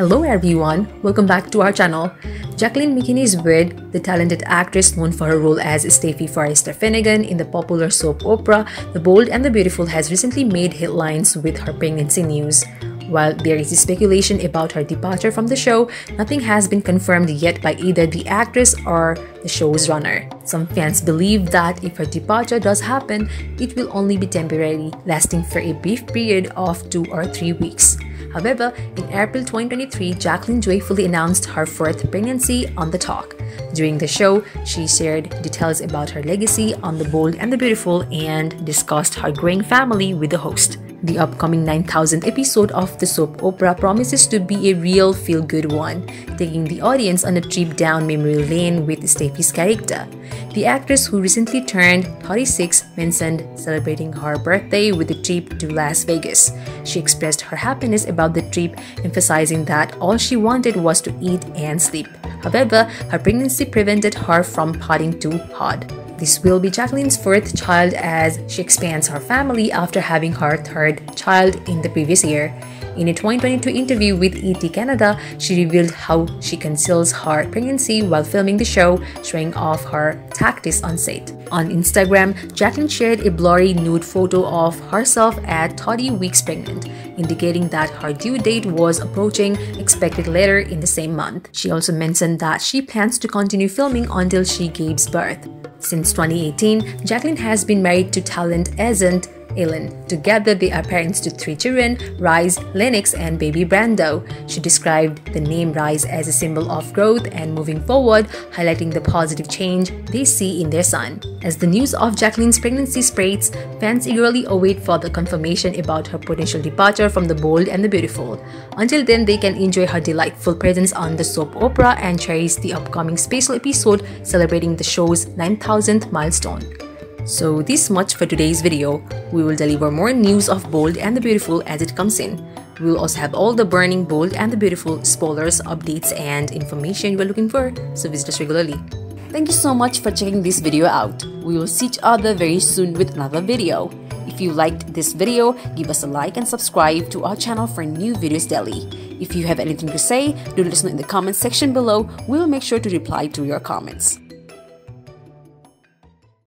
Hello everyone, welcome back to our channel. Jacqueline MacInnes Wood, the talented actress known for her role as Steffy Forrester Finnegan in the popular soap opera The Bold and the Beautiful has recently made headlines with her pregnancy news. While there is speculation about her departure from the show, nothing has been confirmed yet by either the actress or the show's runner. Some fans believe that if her departure does happen, it will only be temporary, lasting for a brief period of two or three weeks. However, in April 2023, Jacqueline joyfully announced her fourth pregnancy on The Talk. During the show, she shared details about her legacy on The Bold and the Beautiful and discussed her growing family with the host. The upcoming 9000th episode of the soap opera promises to be a real feel good one, taking the audience on a trip down memory lane with Steffy's character. The actress who recently turned 36 mentioned celebrating her birthday with a trip to Las Vegas. She expressed her happiness about the trip, emphasizing that all she wanted was to eat and sleep. However, her pregnancy prevented her from partying too hard. This will be Jacqueline's fourth child as she expands her family after having her third child in the previous year. In a 2022 interview with ET Canada, she revealed how she conceals her pregnancy while filming the show, showing off her tactics on set. On Instagram, Jacqueline shared a blurry nude photo of herself at 30 weeks pregnant, indicating that her due date was approaching, expected later in the same month. She also mentioned that she plans to continue filming until she gives birth. Since 2018, Jacqueline has been married to talent agent Elan. Together, they are parents to three children, Rise, Lennox, and baby Brando. She described the name Rise as a symbol of growth and moving forward, highlighting the positive change they see in their son. As the news of Jacqueline's pregnancy spreads, fans eagerly await further confirmation about her potential departure from the bold and the beautiful. Until then, they can enjoy her delightful presence on the soap opera and cherish the upcoming special episode celebrating the show's 9000th milestone. So this much for today's video. We will deliver more news of Bold and the Beautiful as it comes in. We will also have all the burning Bold and the Beautiful spoilers, updates, and information you are looking for, so visit us regularly. Thank you so much for checking this video out. We will see each other very soon with another video. If you liked this video, give us a like and subscribe to our channel for new videos daily. If you have anything to say, do let us know in the comment section below. We will make sure to reply to your comments.